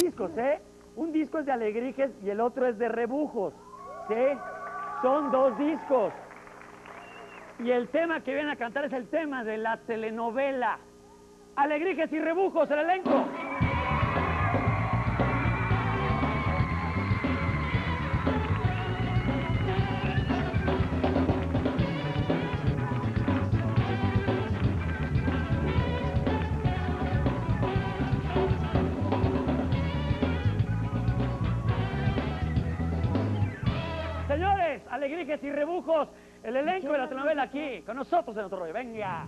Discos, ¿eh? Un disco es de Alegrijes y el otro es de Rebujos. ¿Sí? Son dos discos. Y el tema que vienen a cantar es el tema de la telenovela. Alegrijes y Rebujos, el elenco. Y rebujos, el elenco de la telenovela aquí, con nosotros en otro rollo. Venga.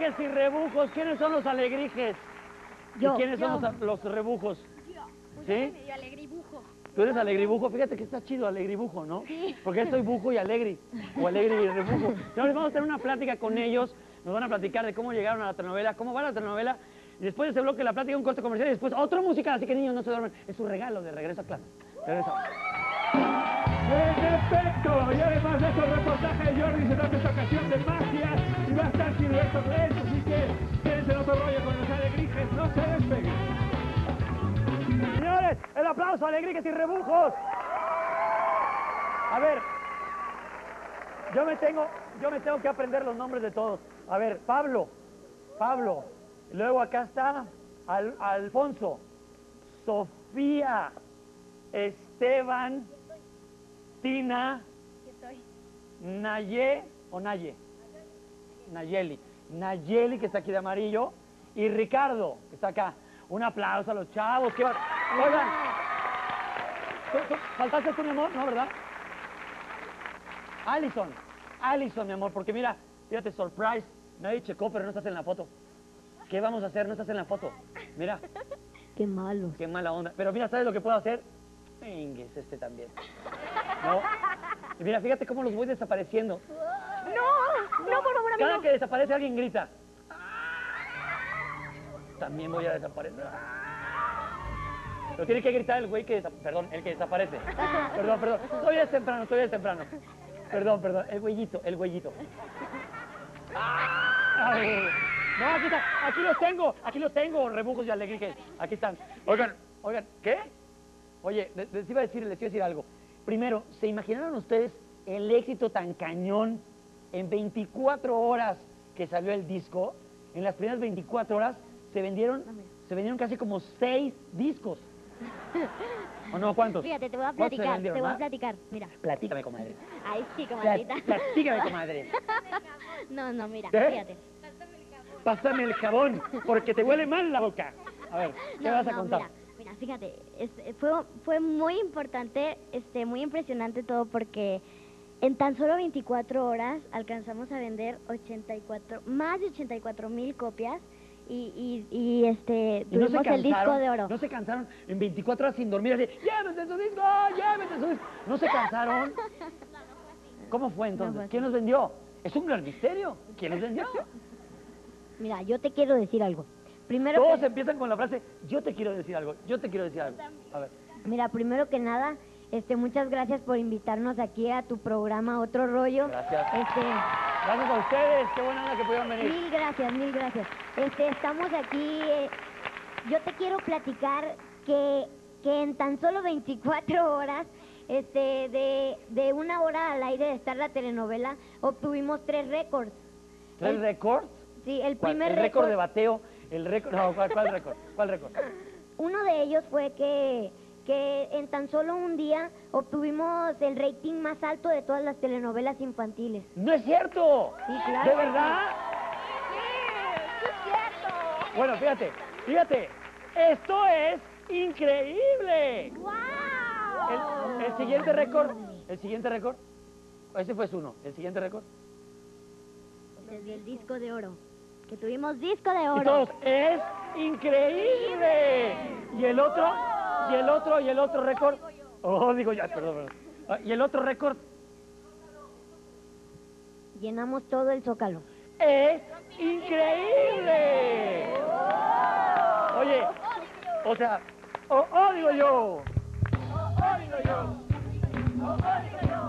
Alegrijes y rebujos. ¿Quiénes son los alegrijes? Yo. ¿Y quiénes son Yo. los, los rebujos? Pues ¿Sí? yo medio alegribujo. Tú eres alegribujo. Fíjate que está chido alegribujo, ¿no? Porque soy bujo y alegre. O alegre y rebujo. Señores, vamos a tener una plática con ellos. Nos van a platicar de cómo llegaron a la telenovela, cómo va la telenovela. Y después de ese bloque la plática, un corte comercial y después otro musical. Así que niños, no se duermen. Es su regalo de regreso a clase. Regresamos. En efecto, y además de estos reportajes, Jordi se trata esta ocasión de magia y va a estar Gilberto se despeguen. Señores, el aplauso, alegrijes y rebujos. A ver, yo me tengo, yo me tengo que aprender los nombres de todos. A ver, Pablo, Pablo. Luego acá está Al- Alfonso, Sofía, Esteban, Tina. Naye o Naye. Nayeli. Nayeli, que está aquí de amarillo. Y Ricardo, que está acá. Un aplauso a los chavos. ¿qué va- Oigan. ¿tú- tú- ¿Faltaste tú, mi amor? ¿No, verdad? Allison. Allison, mi amor, porque mira, fíjate, surprise. Nadie checó, pero no estás en la foto. ¿Qué vamos a hacer? No estás en la foto. Mira, Qué malo. qué mala onda. Pero mira, ¿sabes lo que puedo hacer? Ingues, este también. No. Y mira, fíjate cómo los voy desapareciendo. No, no, por favor, a mí Cada que desaparece alguien grita. También voy a desaparecer. Pero tiene que gritar el güey que Perdón, el que desaparece. Perdón, perdón. Todavía es temprano, todavía es temprano. Perdón, perdón. El güeyito, el güeyito. Ay, No, aquí está. Aquí los tengo. Aquí los tengo, rebujos y alegrijes. Aquí están. Oigan, oigan, ¿qué? Oye, les, les iba a decir, les iba a decir algo. Primero, ¿se imaginaron ustedes el éxito tan cañón en 24 horas que salió el disco? En las primeras 24 horas se vendieron, se vendieron casi como 6 discos. ¿O no? ¿Cuántos? Fíjate, te voy a ¿Cuántos se platicar, vendieron, te voy a más? platicar. Mira, Platícame, comadre. ahí sí, comadrita. Platícame, comadre. No, no, mira, ¿Qué? fíjate. Pásame el jabón, porque te huele mal la boca. A ver, ¿qué No, vas a no, contar? Mira, mira, fíjate, es- fue, fue muy importante, este, muy impresionante todo porque en tan solo 24 horas alcanzamos a vender 84, más de 84 mil copias y, y, y, este, Y no el disco cansaron, de oro. no se cansaron en 24 horas sin dormir así, llévense su disco, llévense su disco. No se cansaron. ¿Cómo fue entonces? fue así. ¿Quién los vendió? Es un gran misterio. ¿Quién los vendió? Mira, yo te quiero decir algo. Primero Todos que- empiezan con la frase, yo te quiero decir algo, yo te quiero decir algo. A ver, Mira, primero que nada, este, muchas gracias por invitarnos aquí a tu programa Otro Rollo. Gracias. Este, gracias a ustedes, qué buena onda que pudieron venir. mil gracias, mil gracias. Este, estamos aquí. eh, yo te quiero platicar que, que en tan solo 24 horas, este, de, de una hora al aire de estar la telenovela, obtuvimos tres récords. ¿Tres récords? Sí, el ¿Cuál? primer El récord de récord. bateo, el récord, no, ¿cuál, cuál récord? ¿Cuál récord? Uno de ellos fue que, que en tan solo un día obtuvimos el rating más alto de todas las telenovelas infantiles. ¡No es cierto! Sí, claro. ¿De verdad? Bueno, fíjate, fíjate, esto es increíble. El, el siguiente récord, el siguiente récord, ese fue su uno, el siguiente récord. Desde el disco de oro. Que tuvimos disco de Y oro. todos, es increíble. Y el otro, y el otro, y el otro récord. Oh, digo ya, perdón, perdón. Ah, Y el otro récord Llenamos todo el zócalo. es increíble. Oye, o sea, oh, oh, digo yo. Oh, oh, digo yo. Oh, oh, digo yo.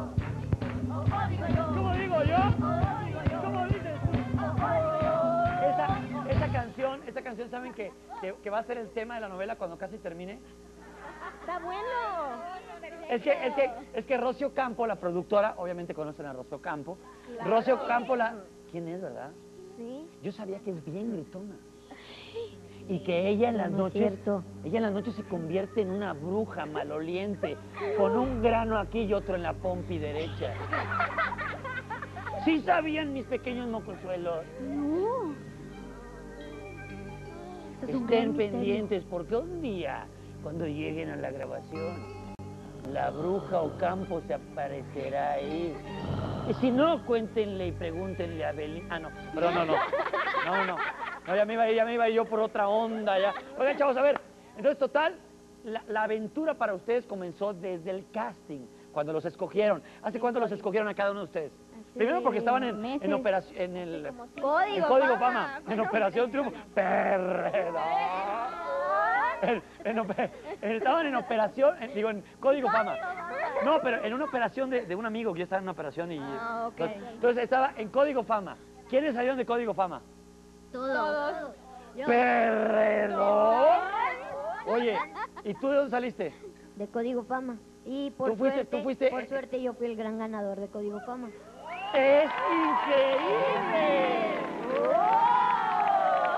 Oh, oh, digo yo. ¿Cómo digo yo? ¿Cómo dices tú? Esa, esa canción, esa canción, ¿saben que, que, que va a ser el tema de la novela cuando casi termine? ¡Está bueno! Es que, es que, es que Rocio Campo, la productora, obviamente conocen a Rocio Campo. Rocio Campo, la... ¿Quién es, verdad? Sí. Yo sabía que es bien gritona. Y que ella en las No, no es noches, ella en las noches se convierte en una bruja maloliente, con un grano aquí y otro en la pompi derecha. Sí sabían mis pequeños mocosuelos. No. Es Estén pendientes porque un día, cuando lleguen a la grabación, la bruja Ocampo se aparecerá ahí. Y si no, cuéntenle y pregúntenle a Belín. Ah, no, perdón, no, no. No, no. No, ya me iba, ya me iba yo por otra onda ya. Oigan, chavos, a ver. Entonces, total, la, la aventura para ustedes comenzó desde el casting, cuando los escogieron. ¿Hace cuánto los escogieron a cada uno de ustedes? Primero porque estaban en, en operación, en el... Código, En Código Fama. Fama, en Operación Triunfo. ¡Perdón! En- en estaban en operación, en- digo, en Código Fama. No, pero en una operación de, de un amigo que yo estaba en una operación y... Ah, ok. Entonces, entonces estaba en Código Fama. ¿Quiénes salieron de Código Fama? Todos. ¡Perdón! Oye, ¿y tú de dónde saliste? De Código Fama. Y por Tú fuiste- suerte, tú fuiste- por suerte yo fui el gran ganador de Código Fama. ¡Es increíble!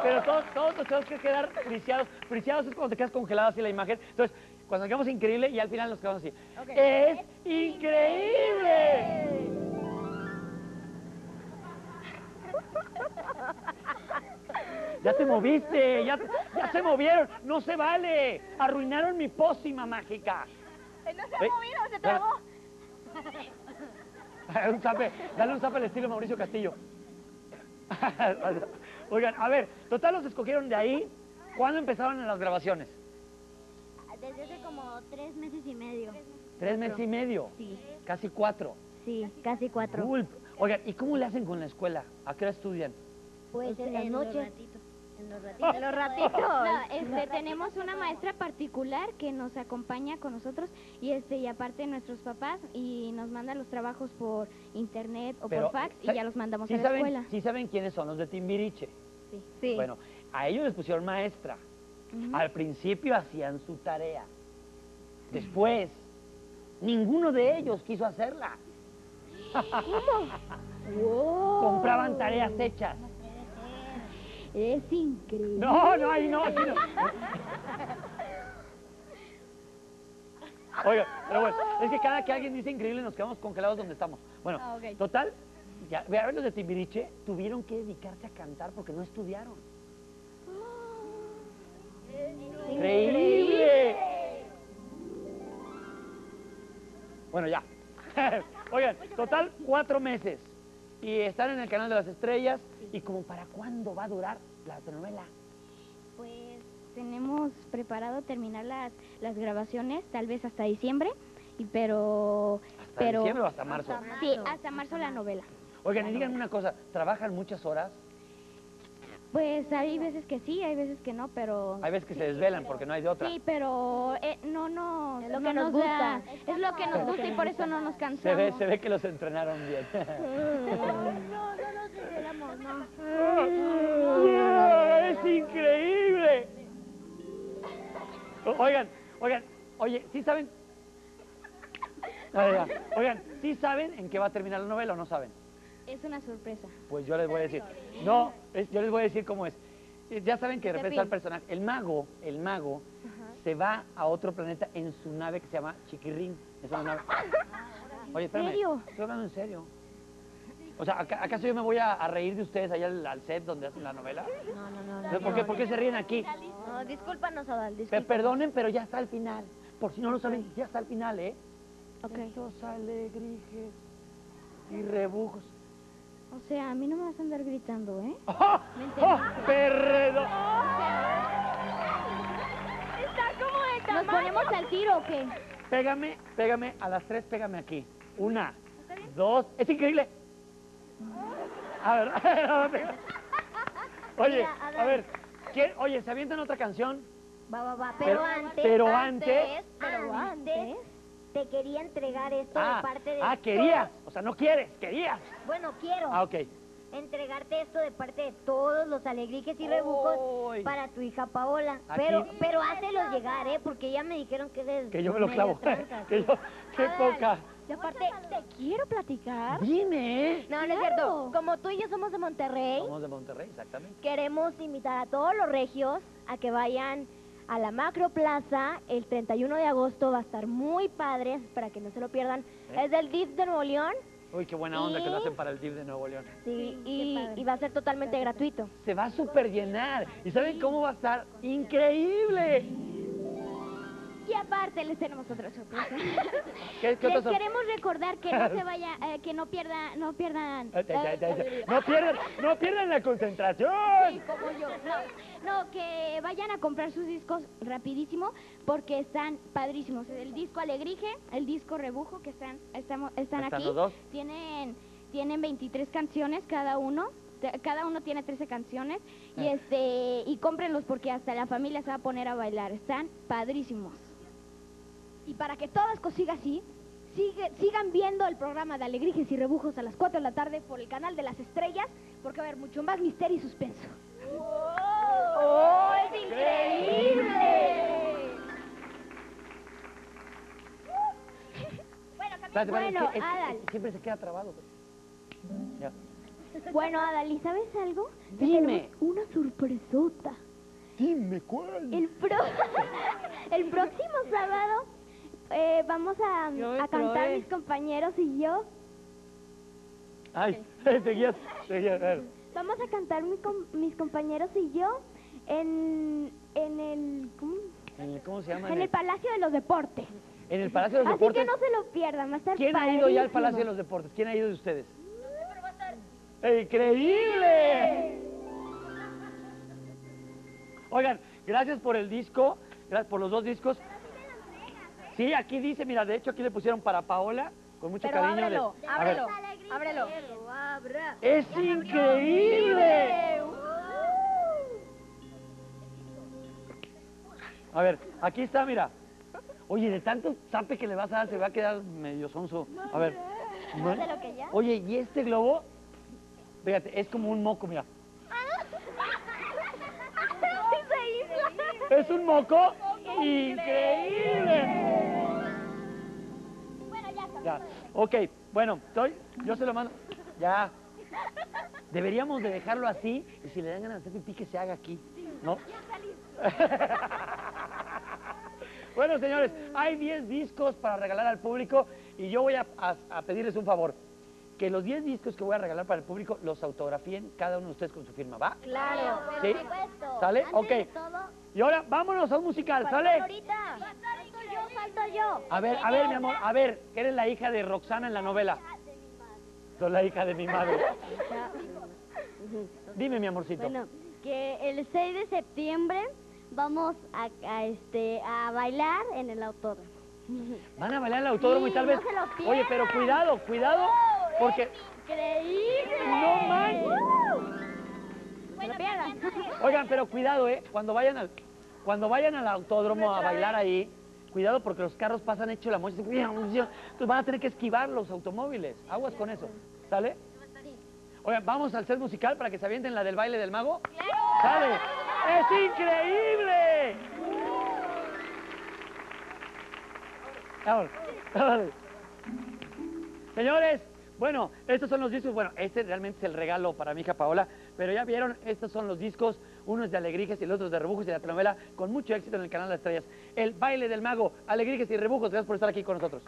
Pero todos, todos nos tenemos que quedar friciados. Friciados es cuando te quedas congelado así la imagen. Entonces, cuando nos quedamos increíble y al final nos quedamos así. ¡Es increíble! Ya te moviste, ya, ya se movieron, no se vale. Arruinaron mi pócima mágica. No se ha movido, se trabó. Un zape, dale un zape al estilo Mauricio Castillo. Oigan, a ver, total los escogieron de ahí. ¿Cuándo empezaron en las grabaciones? Desde hace como tres meses y medio. Tres meses y medio, Sí. casi cuatro. Sí, casi cuatro. Cool. Oigan, ¿y cómo le hacen con la escuela? ¿A qué hora estudian? Pues en las noches. En los ratitos. Los ratitos. No, este, tenemos una maestra particular que nos acompaña con nosotros y este y aparte nuestros papás y nos manda los trabajos por internet o Pero, por fax y ¿sa- ya los mandamos sí a la saben, escuela. Sí saben quiénes son los de Timbiriche. Sí. Sí. Bueno, a ellos les pusieron maestra. Al principio hacían su tarea. Después, ninguno de ellos quiso hacerla. Compraban tareas hechas. Es increíble. No, no, ahí no. Oiga, pero bueno, es que cada que alguien dice increíble nos quedamos congelados donde estamos. Bueno, Ah, total, ya, ve a ver los de Timbiriche, tuvieron que dedicarse a cantar porque no estudiaron. ¡Increíble! Bueno, ya. Oigan, total, cuatro meses. Y están en el canal de las estrellas. ¿Y como para cuándo va a durar la telenovela? Pues tenemos preparado terminar las, las grabaciones tal vez hasta diciembre, y pero ¿Hasta pero diciembre o hasta marzo? sí, hasta marzo la novela. Oigan, y díganme una cosa, ¿trabajan muchas horas? Pues hay veces que sí, hay veces que no, pero Hay veces que se desvelan porque no hay de otra. Sí, pero eh, no nos, Es lo no que nos da- gusta. es lo que nos gusta y por eso no nos Se cansamos. ve, se ve que los entrenaron bien. ¡Es increíble! Oigan, oigan, oye, ¿sí saben? Oigan, ¿sí saben en qué va a terminar la novela o no saben? Es una sorpresa. Pues yo les voy a decir. No, es- yo les voy a decir cómo es. Eh, Ya saben que de repente está el personaje. El mago, el mago, se va a otro planeta en su nave que se llama Chiquirrín. Es una nave. Oye, espérame. serio? Estoy hablando en serio. O sea, ¿aca- ¿acaso yo me voy a, a reír de ustedes allá al, al set donde hacen la novela? No, no, no. Entonces, ¿Por qué, por qué se ríen aquí? No, discúlpanos, Adal, discúlpanos. perdonen, pero ya está al final. Por si no lo saben, ya está al final, ¿eh? Ok. Estos alegrijes y rebujos. O sea, a mí no me vas a andar gritando, ¿eh? ¡Oh! ¡Oh! ¡Perdón! ¿Nos ponemos al tiro o qué? Pégame, pégame, a las tres pégame aquí. Una, dos, es increíble. A ver, Oye, Mira, a a ver, ¿quién- oye, ¿se avientan otra canción? Va, va, va. Pero- Pero, antes. pero antes- Pero antes. Te quería entregar esto Ah, de parte de. ah, querías, o sea, no quieres, querías. Bueno, quiero Ah, ok. entregarte esto de parte de todos los alegrijes y rebujos para tu hija Paola. Aquí. Pero, pero hácelos llegar, ¿eh? Porque ya me dijeron que eres. Que yo me lo clavo. que yo, qué poca. Y aparte, te quiero platicar. Dime. No, no es cierto. Como tú y yo somos de Monterrey, Somos de Monterrey, exactamente. queremos invitar a todos los regios a que vayan a la Macro Plaza el 31 de agosto. Va a estar muy padre para que no se lo pierdan. ¿Eh? Es del DIF de Nuevo León. Uy, qué buena onda que lo Y- hacen para el DIF de Nuevo León. Sí, y, y va a ser totalmente gratuito. Se va a super llenar. ¿Y saben cómo va a estar? ¡Increíble! Y aparte les tenemos otra sorpresa. ¿Qué, qué les queremos recordar que no se vaya, eh, que no pierda, no pierdan. Eh, eh, No pierdan, no pierdan la concentración. Sí, como yo. No, no, que vayan a comprar sus discos rapidísimo porque están padrísimos. El disco Alegrije, el disco Rebujo que están estamos están Están aquí. los dos. Tienen tienen 23 canciones cada uno. Cada uno tiene 13 canciones y Ah. este y cómprenlos porque hasta la familia se va a poner a bailar. Están padrísimos. Y para que todo esto siga así, sigue- sigan viendo el programa de Alegrijes y Rebujos a las 4 de la tarde por el canal de las estrellas, porque va a haber mucho más misterio y suspenso. ¡Oh, es increíble! Espérate, Bueno, es que- es que- Adal. siempre se queda trabado. Ya. Bueno, Adal, ¿y sabes algo? Dime. Una sorpresota. Dime cuál. El, pro- el próximo sábado eh, vamos a, a cantar mis compañeros y yo. Ay, seguías, seguías. a ver. Vamos a cantar mi com- mis compañeros y yo en, en el ¿cómo? En el- ¿Cómo se llama? en el Palacio de los Deportes. en el Palacio de los Así Deportes. que no se lo pierdan, va a estar ¿Quién ha ido ya al. Palacio de los Deportes? ¿Quién ha ido de ustedes? ¡Increíble! Oigan, gracias por el disco, gracias por los dos discos. Sí, aquí dice, mira, de hecho aquí le pusieron para Paola con mucho Pero cariño. ábrelo, ver, ábrelo, ábrelo. ¡Es increíble! A ver, aquí está, mira. Oye, de tanto zape que le vas a dar, se va a quedar medio sonso. A ver. ¿Más de? Oye, ¿y este globo? Fíjate, es como un moco, mira. Es un moco increíble. Ya ok, bueno, estoy, yo se lo mando. Ya. Deberíamos de dejarlo así y si le dan ganas de hacer pipí que se haga aquí, ¿no? bueno, señores, hay 10 discos para regalar al público y yo voy a, a- a pedirles un favor. Que los 10 discos que voy a regalar para el público los autografíen cada uno de ustedes con su firma, ¿va? Claro, ¿Sí? por supuesto. ¿Sale? Antes Ok. de todo, Y ahora vámonos a un musical, falta ¿sale? Florita. Yo. A ver, a ver, mi amor, a ver, que eres la hija de Roxana en la novela. Soy la hija de mi madre. Dime, mi amorcito. Bueno, que el 6 de septiembre vamos a, a, este, a bailar en el autódromo. Van a bailar en el autódromo y tal no vez. se lo Oye, pero cuidado, cuidado, porque. ¡Increíble! No manches. Lo pierdan. Oigan, pero cuidado, ¿eh? Cuando vayan al, cuando vayan al autódromo a bailar ahí, cuidado porque los carros pasan hecho la mocha. Entonces van a tener que esquivar los automóviles. Aguas con eso. ¿Sale? Oigan, vamos al set musical para que se avienten la del baile del mago. ¡Sale! ¡Es increíble! Señores, bueno, estos son los discos. Bueno, este realmente es el regalo para mi hija Paola, pero ya vieron, estos son los discos. Uno es de Alegrijes y el otro de Rebujos y de la telenovela con mucho éxito en el canal de las estrellas. El baile del mago, Alegrijes y Rebujos. Gracias por estar aquí con nosotros.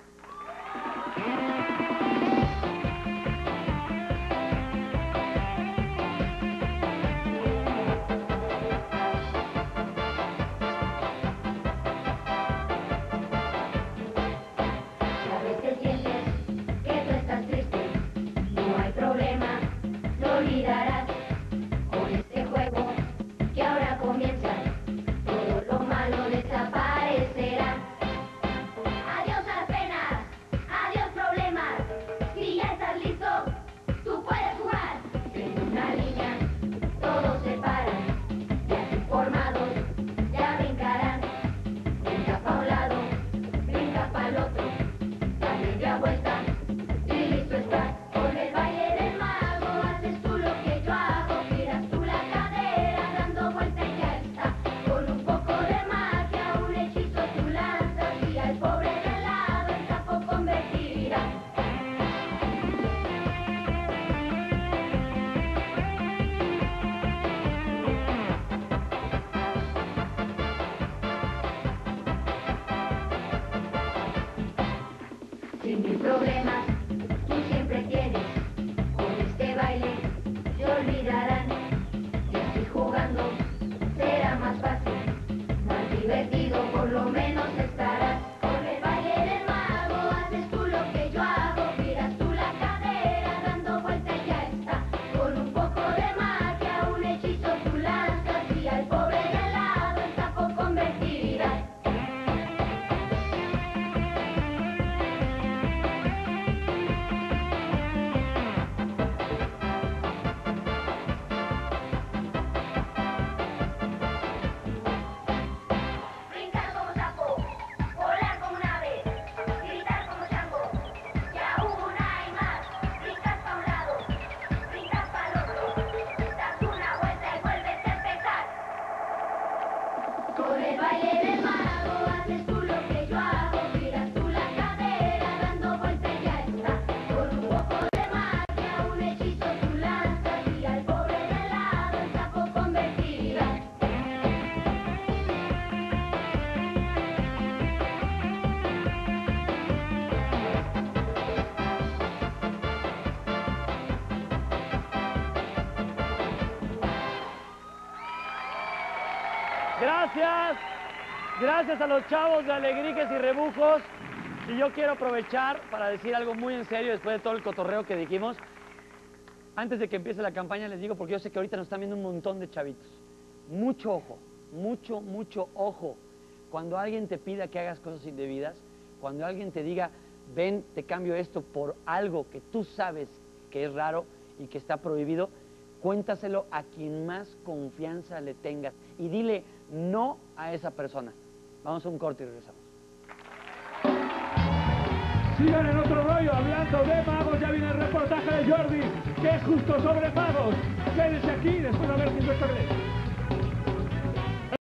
El baile del tú Gracias a los chavos de Alegrijes y Rebujos. Y yo quiero aprovechar para decir algo muy en serio después de todo el cotorreo que dijimos. Antes de que empiece la campaña les digo porque yo sé que ahorita nos están viendo un montón de chavitos. Mucho ojo, mucho, mucho ojo. Cuando alguien te pida que hagas cosas indebidas, cuando alguien te diga, ven, te cambio esto por algo que tú sabes que es raro y que está prohibido, cuéntaselo a quien más confianza le tengas y dile no a esa persona. Vamos a un corte y regresamos. Sigan en otro rollo hablando de magos. Ya viene el reportaje de Jordi, que es justo sobre magos. Quédense aquí después de ver Silvestre Glenn.